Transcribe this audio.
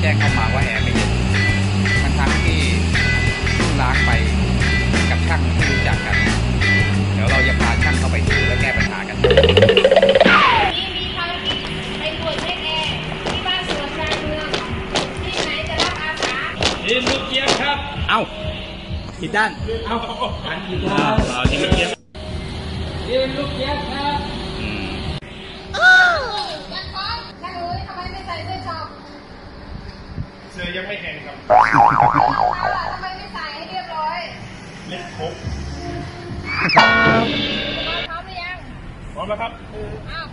แจ้งเข้ามาว่าแอร์ไม่เย็นทั้งทั้งๆที่เพิ่งล้างไปกับช่างที่รู้จักกัน เดี๋ยวเราจะพาช่างเข้าไปดูและแก้ปัญหากันวันนี้มีภารกิจไปตรวจเช็คแอร์ที่บ้านสวนกลางเมืองที่ไหนจะรับอาสาทีมลูกเจี๊ยบครับ เอ้าผิดด้าน เอาอันที่เราเราทีมลูกเจี๊ยบทีมลูกเจี๊ยบครับ เสือยังไม่แข่งครับเอาล่ะทำไมไม่ใส่ให้เรียบร้อยเล็กครบพร้อมหรือยังพร้อมแล้วครับ อ้าว